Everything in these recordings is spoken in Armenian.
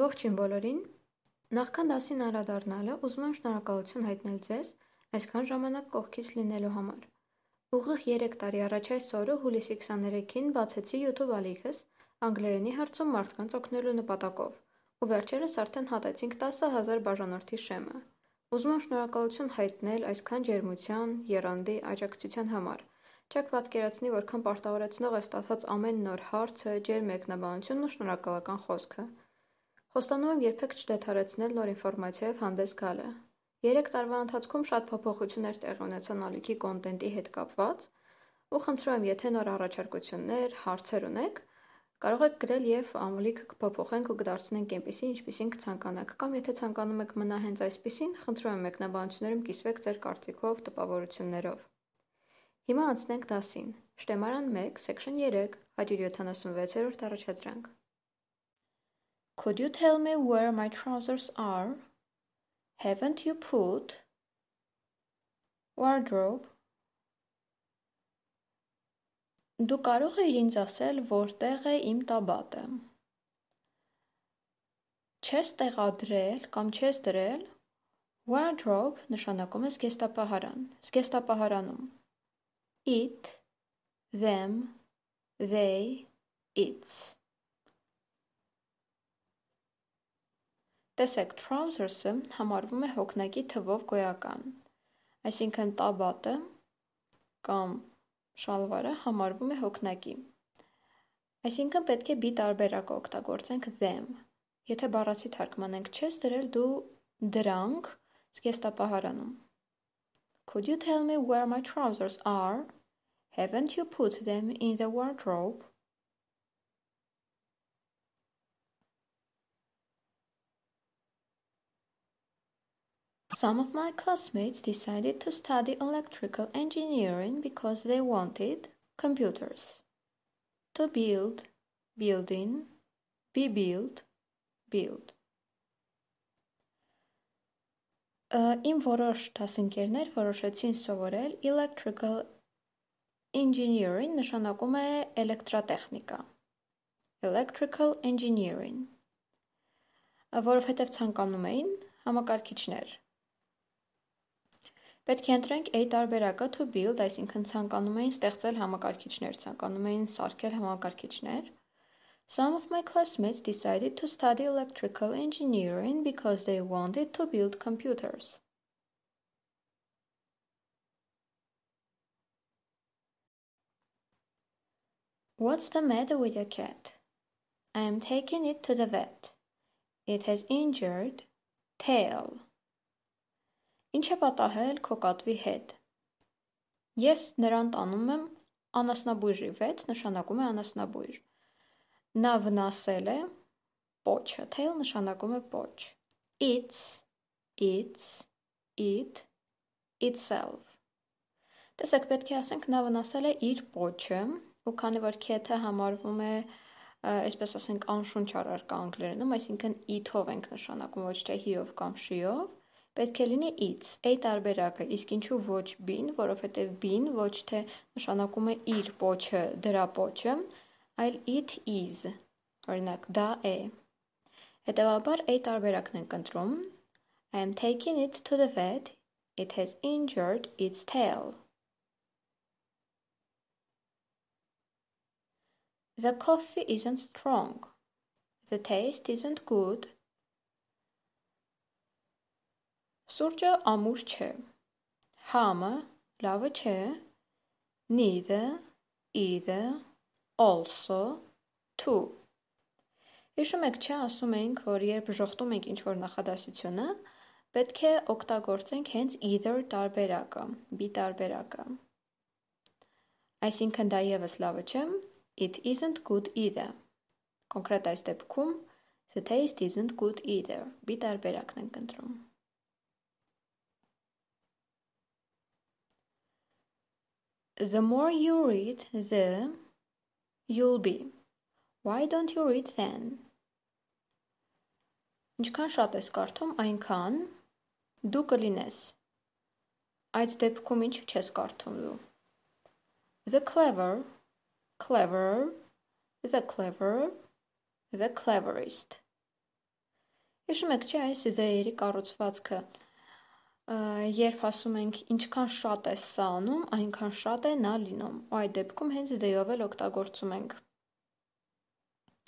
Ողջույն բոլորին: Նախքան դասին անդրադառնալը ուզում եմ շնորհակալություն հայտնել ձեզ այսքան ժամանակ կողքից լինելու համար: Ուղիղ երեք տարի առաջ այս օրը հուլիսի 23-ին բացեցի YouTube ալիքս անգլերենի հարցում մարդկանց օգնելու նպատակով ու վերջերս արդեն հատեցինք 10 հազար բաժանորդի շեմը: Ուզում եմ շնորհակալություն հայտնել այսքան ջերմության, եռանդի, աջակցության համար: Չեք պատկերացնի որքան պարտավորեցնող է ստացած ամեն նոր հարցը, ջերմ մեկնաբանությունն ու շնորհակալական խոսքը: Խոստանում եմ երբեք չդադարեցնել նոր ինֆորմացիայով հանդես գալը: Երեք տարվա ընթացքում շատ փոփոխություններ տեղի ունեցան ալիքի կոնտենտի հետ կապված ու խնդրում եմ եթե նոր առաջարկություններ, հարցեր ունեք, կարող եք գրել և ալիքը կփոփոխենք ու կդարձնենք այնպիսի, ինչպիսին կցանկանաք կամ եթե ցանկանում եք մնա հենց այսպիսին, խնդրում եմ մեկնաբանություններում կիսվեք ձեր կարծիքով, տպավորություններով: Հիմա անցնենք դասին: Շտեմարան 1, Սեկշն 3, 176-րդ առաջադրանք: Could you tell me where my trousers are? Haven't you put wardrobe Դու կարող էիր ինձ ասել որտե՞ղ է իմ տաբատը: Չե՞ս տեղադրել (չես դրել) Wardrobe նշանակում է զգեստապահարան, զգեստապահարանում: It Them They Its Տեսեք trousers-ը համարվում է հոգնակի թվով գոյական, այսինքն տաբատը (շալվարը) համարվում է հոգնակի: Այսինքն պետք է be տարբերակը օգտագործենք them: Եթե բառացի թարգմանենք չես դրել դու դրանք զգեստապահարանում: Could you tell me where my trousers are? Haven't you put them in the wardrobe? Some of my classmates decided to study electrical engineering because they wanted computers. To build Building Be build Build Իմ որոշ դասընկերներ որոշեցին սովորել Electrical engineering նշանակում է էլեկտրատեխնիկա Electrical engineering Որովհետև ցանկանում էին համակարգիչներ: Պետք է ընտրենք A տարբերակը to build, այսինքն ցանկանում էին ստեղծել համակարգիչներ, ցանկանում էին սարքել համակարգիչներ: Some of my classmates decided to study electrical engineering because they wanted to build computers. What's the matter with your cat? I am taking it to the vet. It has injured tail. Ինչ է պատահել քո կատվի հետ: Ես նրան տանում եմ անասնաբույժի վեց նշանակում է անասնաբույժ: Նա վնասել է պոչը tail նշանակում է պոչ Its Its It Itself Տեսեք պետք է ասենք նա վնասել է իր պոչը ու քանի որ cat-ը համարվում է այսպես ասենք անշունչ առարկա անգլերենում, այսինքն it-ով ենք նշանակում ոչ թե he-ով կամ she-ով, պետք է լինի its, A տարբերակը, իսկ ինչու ոչ be-ն, որովհետև be-ն ոչ թե նշանակում է իր պոչը, դրա պոչը, այլ it is, օրինակ դա է: Հետևաբար A տարբերակն ենք ընտրում I am taking it to the vet. It has injured its tail. The coffee isn't strong. The taste isn't good. Սուրճը ամուր չէ: Համը լավը չէ: Neither Either Also Too Հիշում եք չէ՞ ասում էինք, որ երբ ժխտում ենք ինչ-որ նախադասությունը, պետք է օգտագործենք հենց either տարբերակը, be տարբերակը: Այսինքն դա ևս լավը չէ: It isn't good either: Կոնկրետ այս դեպքում The taste isn't good either: Be տարբերակն ենք ընտրում: The more you read, the you'll be: Why don't you read then? Ինչքան շատ ես կարդում, այնքան դու կլինես: Այդ դեպքում ինչու չես կարդում: The clever Cleverer The cleverer The cleverest Հիշում եք, չէ՞, այս ձեերի կառուցվածքը երբ ասում ենք ինչքան շատ է սա անում, այնքան շատ է նա լինում, ու այդ դեպքում հենց they-ով էլ օգտագործում ենք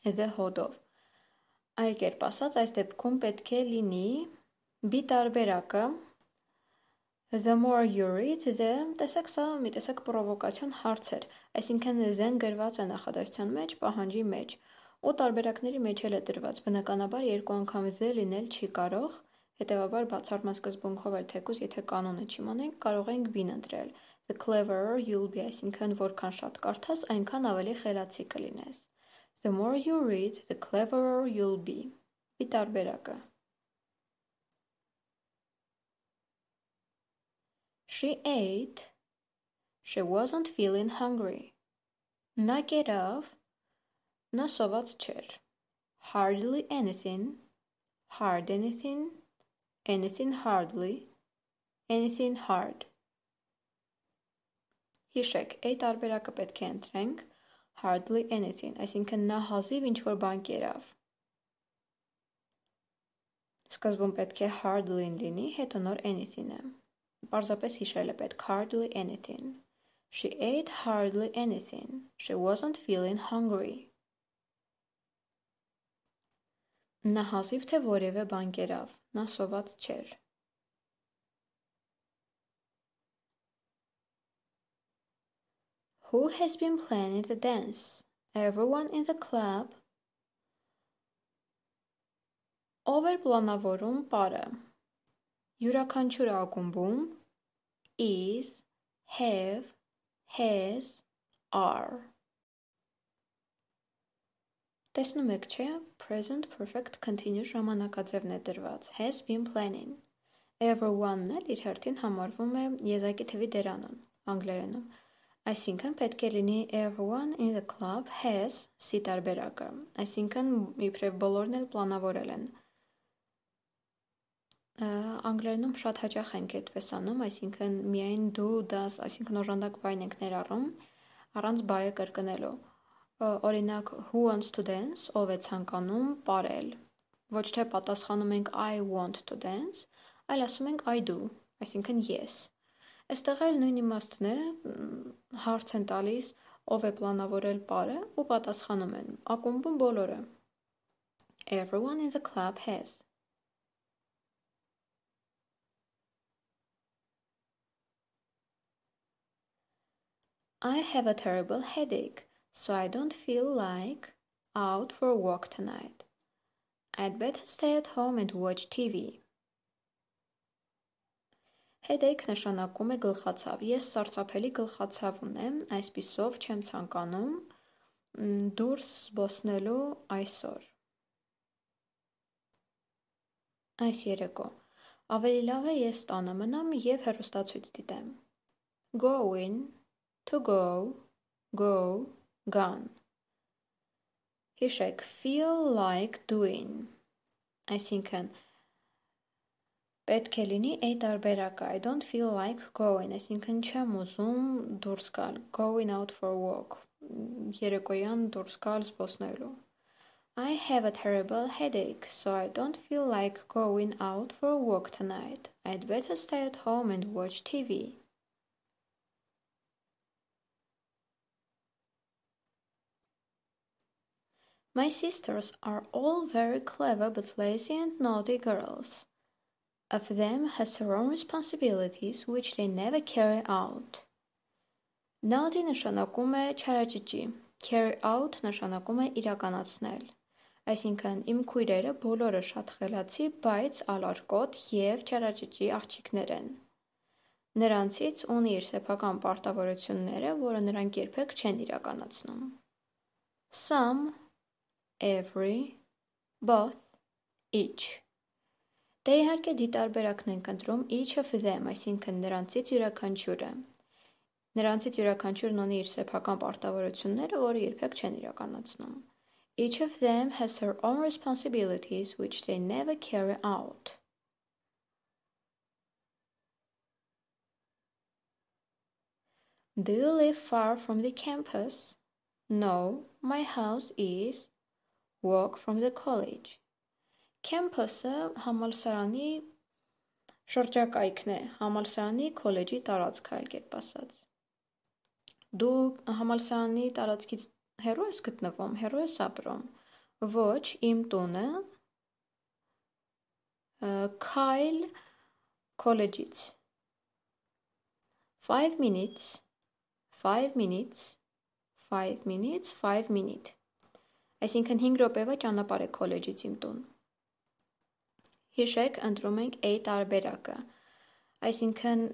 the հոդով։ Այլ կերպ ասած, այս դեպքում պետք է լինի be տարբերակը the more you read, the տեսեք սա մի տեսակ պրովոկացիոն հարց էր, այսինքն zen գրված է նախադասության մեջ, պահանջի մեջ, ու տարբերակների մեջ էլ է դրված, բնականաբար երկու անգամ the լինել չի կարող, Հետևաբար բացառման սկզբունքով էլ թեկուզ եթե կանոնը չիմանանք, կարող ենք b-ն ընտրել։ The cleverer you'll be, այսինքն որքան շատ կարդաս, այնքան ավելի խելացի կլինես։ The more you read, the cleverer you'll be։ B տարբերակը։ She ate. She wasn't feeling hungry. Նա կերավ, նա սոված չէր։ Hardly anything, hard anything, anything hardly, anything hard։ Հիշեք, A տարբերակը պետք է ընտրենք. Hardly anything, այսինքն նա հազիվ ինչ-որ բան կերավ։ Սկզբում պետք է hardly-ն լինի, հետո նոր anything-ը։ Պարզապես հիշել է պետք hardly anything։ She ate hardly anything. She wasn't feeling hungry. Նա հազիվ թե որևէ բան կերավ, նա սոված չէր: Who has been planning the dance? Everyone in the club. Ով էր պլանավորում պարը: Յուրաքանչյուրը ակումբում is, have, has, are Տեսնում եք, չէ՞, present perfect continuous ժամանակաձևն է դրված, has been planning։ Everyone-ն էլ իր հերթին համարվում է եզակի թվի դերանուն, անգլերենում։ Այսինքն պետք է լինի everyone in the club has C տարբերակը, այսինքն իբրև բոլորն էլ պլանավորել են։ Անգլերենում շատ հաճախ ենք այդպես անում, այսինքն միայն դու դաս, այսինքն օժանդակ բայն ենք ներառում առանց բայը կրկնելու։ Օրինակ who wants to dance, ով է ցանկանում պարել։ Ոչ թե պատասխանում ենք I want to dance, այլ ասում ենք I do, այսինքն ես։ Այստեղ էլ նույն իմաստն է, հարց են տալիս, ով է պլանավորել պարը ու պատասխանում են։ Ակումբում բոլորը։ Everyone in the club has I have a terrible headache. So I don't feel like out for a walk tonight. I'd better stay at home and watch TV. Headache նշանակում է գլխացավ։ Ես սարսափելի գլխացավ ունեմ, այսպիսով չեմ ցանկանում դուրս զբոսնելու այսօր։ Այս երեկո ավելի լավ է ես տանը մնամ եւ հեռուստացույց դիտեմ։ Going to go go gone. Հիշեք, feel like doing, այսինքն պետք է լինի A տարբերակը, I don't feel like going, այսինքն չեմ ուզում դուրս գալ, going out for a walk, երեկոյան դուրս գալ զբոսնելու։ I have a terrible headache, so I don't feel like going out for a walk tonight. I'd better stay at home and watch TV. My sisters are all very clever but lazy and naughty girls. Of them has her own responsibilities which they never carry out. Naughty նշանակում է չարաճճի, carry out նշանակում է իրականացնել։ Այսինքն իմ քույրերը բոլորը շատ խելացի, բայց ալարկոտ եւ չարաճճի աղջիկներ են։ Նրանցից ունի իր սեփական պարտավորությունները, որը նրանք երբեք չեն իրականացնում։ Some every, both, each։ Դե իհարկե դիտարբերակն ենք ընտրում each of them, այսինքն նրանցից յուրաքանչյուրը։ Նրանցից յուրաքանչյուրն ունի իր սեփական պարտավորությունները, որը երբեք չեն իրականացնում։ Each of them has her own responsibilities which they never carry out. Do you live far from the campus? No, my house is walk from the college. Campus-ը համալսարանի շրջակայքն է, համալսարանի քոլեջի տարածքը, այլ կերպ ասած։ Դու համալսարանի տարածքից հեռու ես գտնվում, հեռու ես ապրում։ Ոչ, իմ տունը Kyle քոլեջից 5 minutes 5 minutes 5 minutes 5 minute Այսինքն 5 րոպեվա ճանապարհ է քոլեջից իմ տուն։ Հիշեք, ընտրում ենք A տարբերակը։ Այսինքն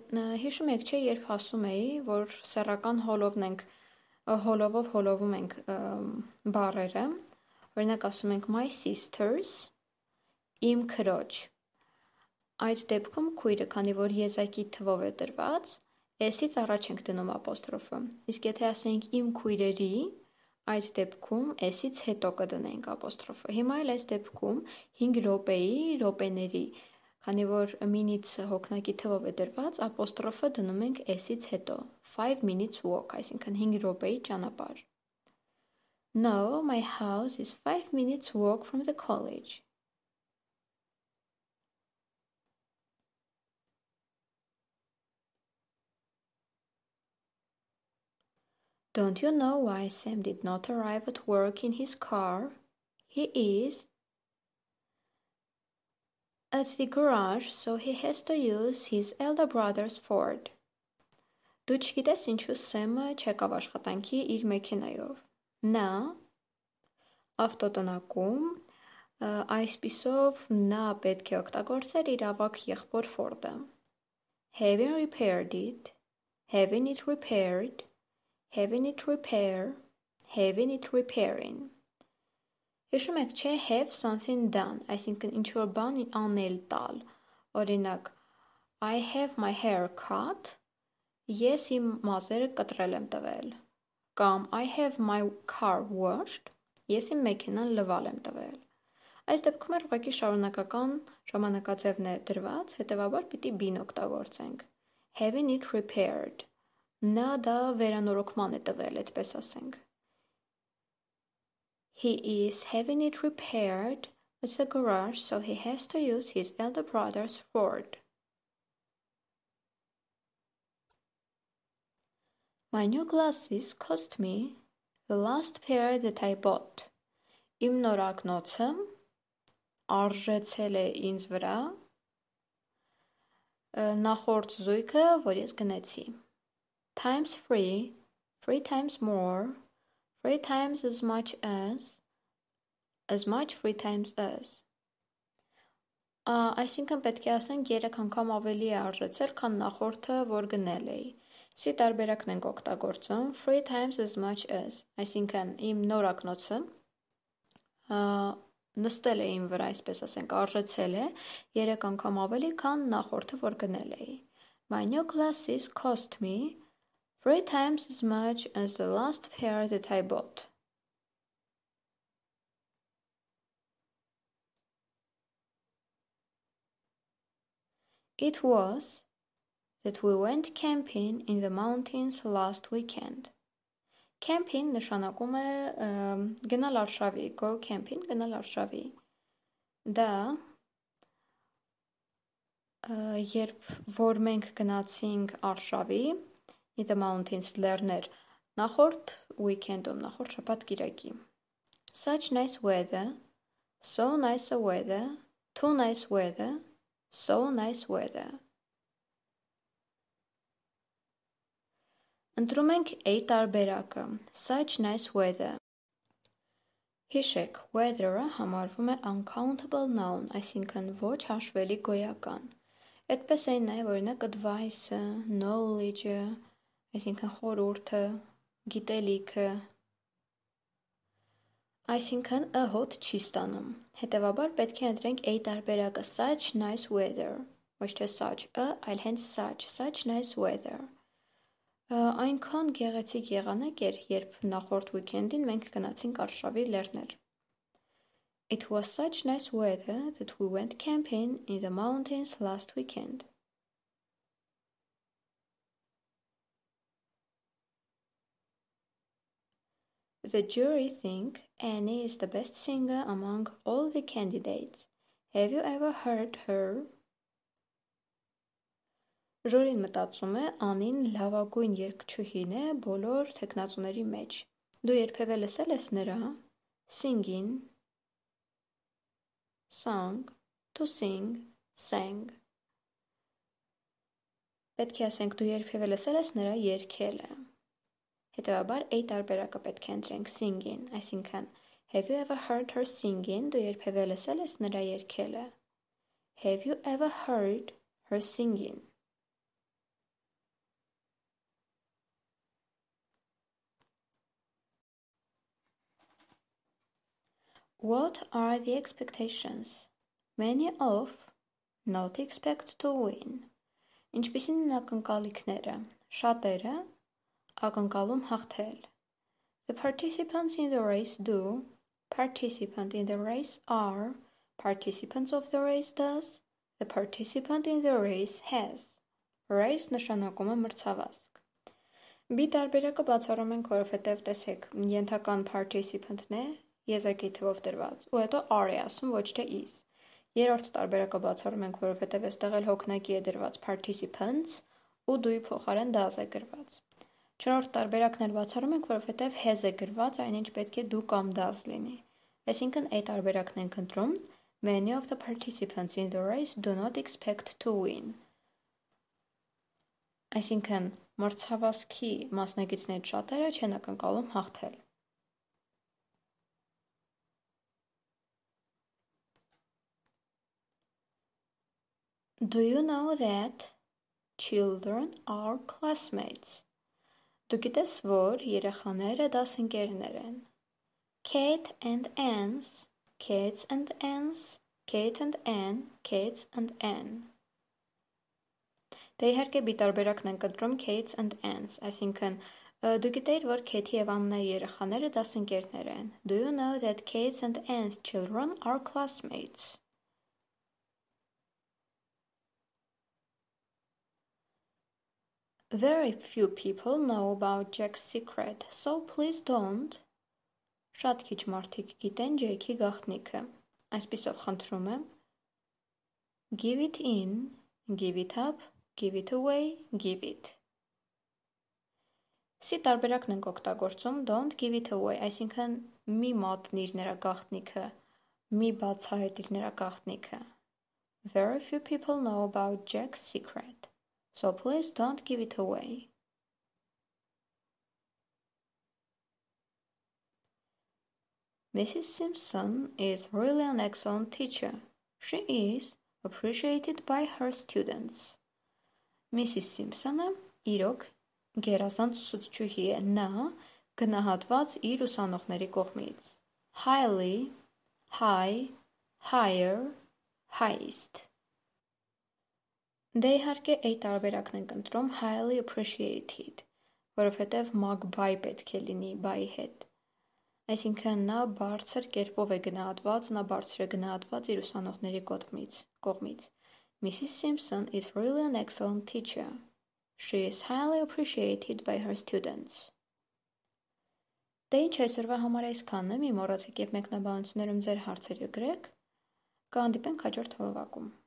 հիշում եք, չէ, երբ ասում էի, որ սեռական հոլովն ենք հոլովով հոլովում ենք բառերը, օրինակ ասում ենք my sisters, իմ քրոջ, Այդ դեպքում քույրը, քանի որ եզակի թվով է տրված, s-ից առաջ ենք դնում ապոստրոֆը, իսկ եթե ասենք իմ քույրերի, այդ դեպքում s-ից հետո կդնենք ապոստրոֆը։ Հիմա էլ այս դեպքում 5 րոպեի, րոպեների, քանի որ minutes հոգնակի թվով է դրված, ապոստրոֆը դնում ենք s-ից հետո։ 5 minutes walk, այսինքն 5 րոպեի ճանապարհ։ No, my house is 5 minutes walk from the college. Don't you know why Sam did not arrive at work in his car? He is at the garage, so he has to use his elder brother's Ford. Դու չգիտես ինչու Սեմը չեկավ աշխատանքի իր մեքենայով։ Նա ավտոտնակում այսպիսով նա պետք է օգտագործեր իր ավակ եղբոր Ford-ը։ Having repaired it, having it repaired, having it repair, having it repairing։ Հիշում եք, չէ, have something done, այսինքն ինչ որ բան անել տալ։ Օրինակ, I have my hair cut, ես իմ մազերը կտրել եմ տվել։ Կամ I have my car washed, ես իմ մեքենան լվալ եմ տվել։ Այս դեպքում էլ ուղղակի շարունակական ժամանակաձևն է դրված, հետևաբար պիտի been օգտագործենք։ Having it repaired Նա դա վերանորոգման է տվել, այդպես ասենք։ He is having it repaired at the garage, so he has to use his elder brother's Ford. My new glasses cost me the last pair that I bought. Իմ նոր ակնոցը արժեցել է ինձ վրա նախորդ զույգը, որ ես գնեցի times three, three times more, three times as much as, as much three times as։ Այսինքն պետք է ասենք 3 անգամ ավելի է արժեցել, քան նախորդը, որ գնել էի։ Սի տարբերակն ենք օգտագործում. Three times as much as, այսինքն իմ նոր ակնոցը նստել է իմ վրա, այսպես ասենք, արժեցել է 3 անգամ ավելի, քան նախորդը, որ գնել էի։ My new glasses cost me three times as much as the last pair that I bought. It was that we went camping in the mountains last weekend. Camping նշանակում է գնալ արշավի, go camping գնալ արշավի։ Դա երբ որ մենք գնացինք արշավի, in the mountains լեռներ նախորդ weekend-ում, նախորդ շաբաթ կիրակի։ Such nice weather, so nice weather, too nice weather, so nice weather։ Ընտրում ենք A տարբերակը, such nice weather։ Հիշեք, weather-ը համարվում է uncountable noun, այսինքն ոչ հաշվելի գոյական։ Այդպես էին նաև օրինակ advice-ը, knowledge-ը, այսինքն խորհուրդը, գիտելիքը, այսինքն ը հոտ չի ստանում։ Հետևաբար պետք է ընտրենք a տարբերակը such nice weather, ոչ թե such ը, այլ հենց such, such nice weather։ Այնքան գեղեցիկ եղանակ էր, երբ նախորդ weekend-ին մենք գնացինք Արշավի լեռներ։ It was such nice weather that we went camping in the mountains last weekend. The jury think Annie is the best singer among all the candidates. Have you ever heard her? Ժորին մտածում է Անին լավագույն երգչուհին է բոլոր թեկնածուների մեջ։ Դու երբևէ լսել ես նրա singing song to sing sang Պետք է ասենք դու երբևէ լսել ես նրա երգելը։ Հետևաբար a տարբերակը պետք է ընտրենք singing, այսինքն Have you ever heard her singing? Դու երբևէ լսել ես նրա երգելը։ Have you ever heard her singing? What are the expectations? Many of not expect to win. Ինչպիսին են ակնկալիքները։ Շատերը ակնկալում հաղթել։ The participants in the race do. Participant in the race are. Participants of the race does. The participant in the race has. Race նշանակում է մրցավազք։ B տարբերակը բացառում ենք, որովհետև տեսեք, ենթական participant-ն է, եզակի թվով դրված, ու հետո are է ասում, ոչ թե is։ Երրորդ տարբերակը բացառում ենք, որովհետև այստեղ էլ հոգնակի է դրված participants ու դուի փոխարեն does է գրված։ Չորրորդ տարբերակն էլ բացառում ենք, որովհետև has է գրված, այնինչ պետք է դու կամ does լինի։ Այսինքն A տարբերակն ենք ընտրում Many of the participants in the race do not expect to win։ Այսինքն մրցավազքի մասնակիցներից շատերը չեն ակնկալում հաղթել։ Do you know that children are classmates? Դու գիտես, որ երեխաները դասընկերներ են։ Kate and Anne's, Kate's and Anne's, Kate and Anne, Kate's and Anne։ Դե իհարկե բիտարբերակն են կտրում Kate's and Anne's, այսինքն դու գիտեիր, որ Քեթի եւ Աննայի երեխաները դասընկերներ են։ Do you know that Kate's and Anne's children are classmates? Very few people know about Jack's secret, so please don't. Շատ քիչ մարդիկ գիտեն Ջեյքի գաղտնիքը։ Այսպիսով խնդրում եմ Give it in, give it up, give it away, give it։ Սի տարբերակն ենք օգտագործում don't give it away, այսինքն մի մատնիր նրա գաղտնիքը, մի բացահայտիր նրա գաղտնիքը։ Very few people know about Jack's secret. So please don't give it away. Mrs. Simpson is really an excellent teacher. She is appreciated by her students. Mrs. Simpson-ը իրոք գերազանց ուսուցչուհի է, նա գնահատված իր ուսանողների կողմից։ Highly, high, higher, highest Դե իհարկե A տարբերակն ենք ընտրում highly appreciated, որովհետև mag-by պետք է լինի by-ի հետ։ Այսինքն նա բարձր կերպով է գնահատված, նա բարձր է գնահատված իր ուսանողների կողմից, կողմից։ Mrs. Simpson is really an excellent teacher. She is highly appreciated by her students. Դե ինչ այսօրվա համար այսքանն է, մի մոռացեք եւ մեկնաբանություններում ձեր հարցերը գրեք։ Կհանդիպենք հաջորդ հոլովակում։